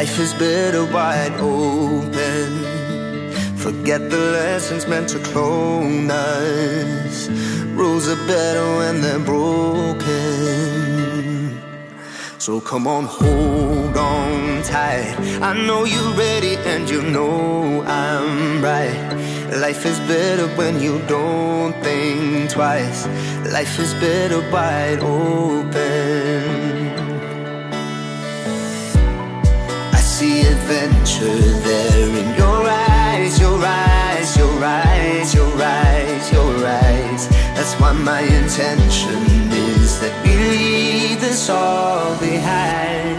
Life is better wide open. Forget the lessons meant to clone us. Rules are better when they're broken. So come on, hold on tight. I know you're ready and you know I'm right. Life is better when you don't think twice. Life is better wide open. See adventure there in your eyes, your eyes, your eyes, your eyes, your eyes. That's why my intention is that we leave this all behind.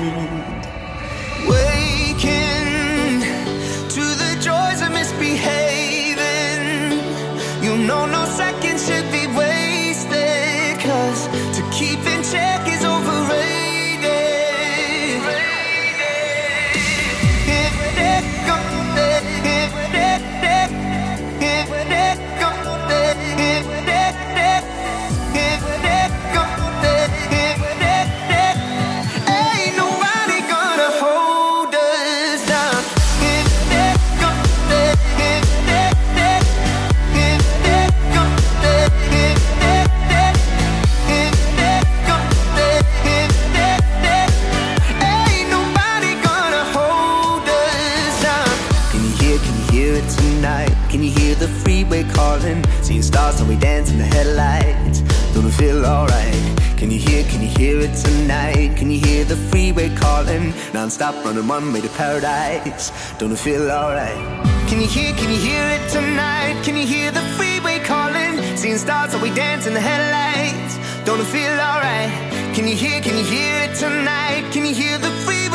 It tonight? Can you hear the freeway calling? Seeing stars and we dance in the headlights. Don't it feel alright? Can you hear, can you hear it tonight? Can you hear the freeway calling? Non-stop running one way to paradise. Don't it feel alright? Can you hear, can you hear it tonight? Can you hear the freeway calling? Seeing stars and we dance in the headlights. Don't it feel alright? Can you hear, can you hear it tonight? Can you hear the freeway?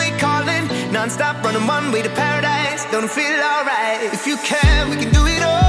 Non-stop running one way to paradise Don't it feel alright? If you can, we can do it all